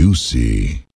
you see.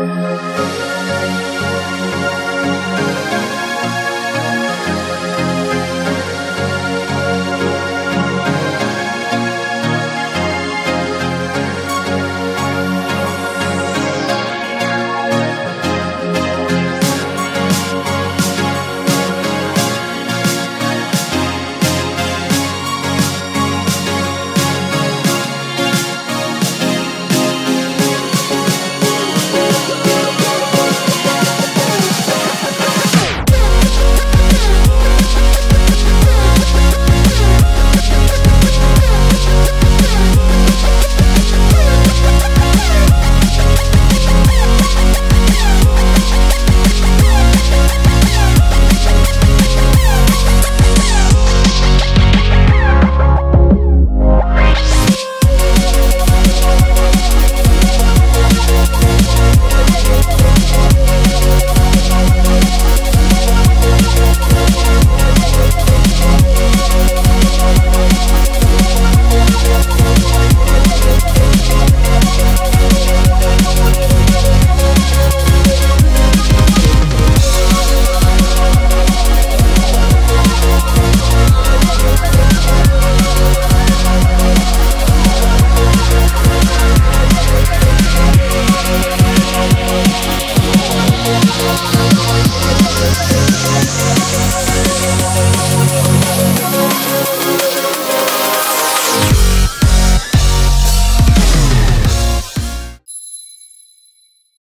Música